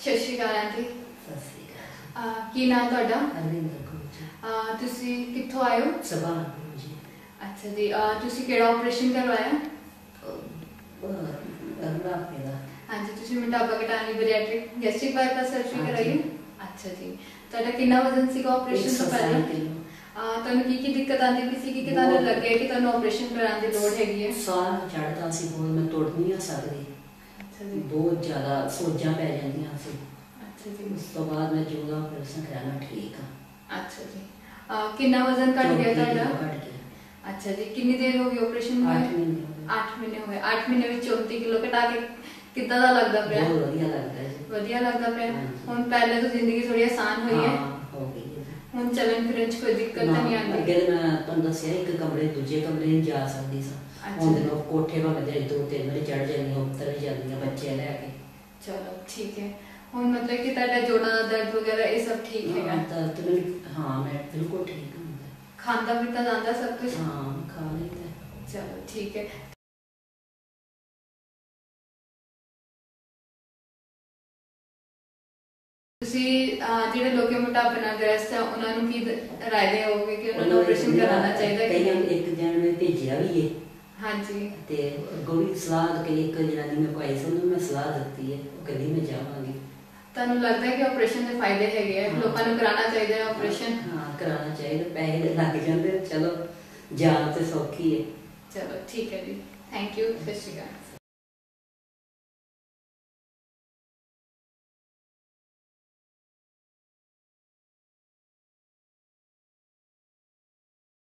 ਸਤਿ ਸ਼੍ਰੀ ਅਕਾਲ ਆਂਟੀ। ਸਤਿ ਸ੍ਰੀ ਅਕਾਲ। ਕੀ ਨਾਮ ਤੁਹਾਡਾ? ਅਰਵਿੰਦਰ ਕੌਰ ਤੁਸੀਂ ਕਿੱਥੋਂ ਆਏ ਹੋ? ਸਭਾ ਜੀ। ਅੱਛਾ ਜੀ ਤੁਸੀਂ ਕਿਹੜਾ ਆਪਰੇਸ਼ਨ ਕਰਵਾਇਆ? ਅਰਲਾ ਪੇਦਾ ਹਾਂਜੀ ਤੁਸੀਂ ਮੋਟਾਪਾ ਘਟਾਉਣ ਲਈ ਬੈਰੀਆਟ੍ਰਿਕ ਗੈਸਟ੍ਰਿਕ ਬਾਈਪਾਸ ਸਰਜਰੀ। ਕਰਾਈ? ਅੱਛਾ ਜੀ। ਤੁਹਾਡਾ ਕਿੰਨਾ ਵਜ਼ਨ ਸੀਗਾ ਆਪਰੇਸ਼ਨ ਤੋਂ ਪਹਿਲਾਂ? ਤੁਹਾਨੂੰ ਕੀ ਕੀ ਦਿੱਕਤ ਆਉਂਦੀ ਪਈ ਸੀ ਕਿ ਤੁਹਾਨੂੰ ਬਹੁਤ। ਲੱਗੇ ਕਿ ਤੁਹਾਨੂੰ ਆਪਰੇਸ਼ਨ ਕਰਾਉਣ ਦੀ ਲੋੜ ਹੈਗੀ ਹੈ? ਸਾਹ ਚੜਦਾ ਸੀ ਬਹੁਤ ਮੈਂ ਤੁਰ ਨਹੀਂ ਆ ਸਕਦੀ। ਅੱਛਾ ਜੀ। ਬਹੁਤ ਜ਼ਿਆਦਾ ਸੋਜਾਂ ਪੈ ਜਾਂਦੀਆਂ ਸੀ। ਅੱਛਾ ਜੀ। ਉਸ ਤੋਂ ਬਾਅਦ ਮੈਂ ਜੋਗਾ ਆਪਰੇਸ਼ਨ ਕਰਾਉਣਾ ਠੀਕ ਆ। ਅੱਛਾ ਜੀ। ਅਹ ਕਿੰਨਾ ਵਜ਼ਨ ਘਟ ਗਿਆ 24 ਕਿਲੋ ਤੁਹਾਡਾ ਘਟ ਗਿਆ। ਅੱਛਾ ਜੀ। ਕਿੰਨੀ ਦੇਰ ਹੋ ਗਈ ਆਪਰੇਸ਼ਨ ਨੂੰ? 8 ਮਹੀਨੇ ਹੋ ਗਏ। 8 ਮਹੀਨੇ ਹੋ ਗਏ। 8 ਮਹੀਨੇ ਵਿੱਚ 34 ਕਿਲੋ ਘਟਾ ਕੇ ਕਿੱਦਾਂ ਦਾ ਲੱਗਦਾ ਪਿਆ? ਬਹੁਤ ਵਧੀਆ ਲੱਗਦਾ ਜੀ। ਵਧੀਆ ਲੱਗਦਾ ਪਿਆ। ਹੁਣ ਪਹਿਲੇ ਤੋਂ ਜ਼ਿੰਦਗੀ ਥੋੜੀ ਆਸਾਨ ਹੋਈ ਹੈ। ਹਾਂ, ਹੋ ਗਈ ਹੈ। ਹੁਣ ਚੱਲਣ ਫਿਰਨ 'ਚ ਕੋਈ ਦਿੱਕਤ ਤਾਂ ਨਹੀਂ ਆਉਂਦੀ? ਅੱਗੇ ਤਾਂ ਮੈਂ ਤੁਹਾਨੂੰ ਦੱਸਿਆ ਇੱਕ ਕਮਰੇ ਤੋਂ ਦੂਜੇ ਕਮਰੇ ਨਹੀਂ ਜਾ ਸਕਦੀ ਸਾਂ। ਹੁਣ ਜਦੋਂ ਕੋਠੇ ਭਾਵੇਂ ਜਿਹੜੇ ਦੋ ਤਿੰਨ ਵਾਰੀ ਚੜ ਜਾਂਦੀਆਂ ਉੱਤਰ ਵੀ ਜਾਂਦੀਆਂ ਬੱਚੇ ਲੈ ਕੇ। ਚਲੋ ਠੀਕ ਹੈ। ਹੁਣ ਮਤਲਬ ਕਿ ਤੁਹਾਡਾ ਜੋੜਾਂ ਦਾ ਦਰਦ ਵਗੈਰਾ ਇਹ ਸਭ ਠੀਕ ਹੈਗਾ? ਤਾਂ ਤੇ ਹਾਂ ਮੈਂ ਬਿਲਕੁਲ ਠੀਕ ਹਾਂ। ਖਾਂਦਾ ਪੀਤਾ ਜਾਂਦਾ ਸਭ ਕੁਝ ਹਾਂ ਖਾ ਲਈਦਾ ਚਲੋ ਠੀਕ ਹੈ। ਤੁਸੀਂ ਅਹ, ਜਿਹੜੇ ਲੋਕ ਮੋਟਾਪੇ ਨਾਲ ਗ੍ਰਸਤ ਆ ਉਹਨਾਂ ਨੂੰ ਕੀ ਦ- ਰਾਏ ਦੇਵੋਗੇ ਕਿ ਉਹਨਾਂ ਨੂੰ ਆਪਰੇਸ਼ਨ ਕਰਾਉਣਾ ਚਾਹੀਦਾ ਹੈ ਕਈਆਂ ਕਿ ਨੂੰ ਇੱਕ ਜਣ ਨੇ ਭੇਜਿਆ ਵੀ ਹੈ ਹਾਂਜੀ। ਤੇ ਅੱਗੋਂ ਵੀ ਸਲਾਹ ਕਿ ਇੱਕ ਜਨਾਨੀ ਮੈਂ ਪਾਈ ਸੀ ਉਹਨੂੰ ਮੈਂ ਸਲਾਹ ਦਿੱਤੀ ਹੈ ਉਹ ਕਹਿੰਦੀ ਮੈਂ ਜਾਵਾਂਗੀ। ਤੁਹਾਨੂੰ ਲੱਗਦਾ ਹੈ ਕਿ ਆਪਰੇਸ਼ਨ ਦੇ ਫਾਇਦੇ ਹੈਗੇ ਆ। ਲੋਕਾਂ ਨੂੰ ਕਰਾਉਣਾ ਚਾਹੀਦਾ ਹੈ ਆਪਰੇਸ਼ਨ ਹਾਂ ਕਰਾਉਣਾ ਚਾਹੀਦਾ। ਪੈਸੇ ਤਾਂ ਲੱਗ ਜਾਂਦੇ ਚਲੋ ਜਾਨ ਤੇ ਸੌਖੀ ਹੈ ਚਲੋ ਠੀਕ ਹੈ ਜੀ। ਥੈਂਕ ਯੂ ਸਤਿ ਸ਼੍ਰੀ ਅਕਾਲ।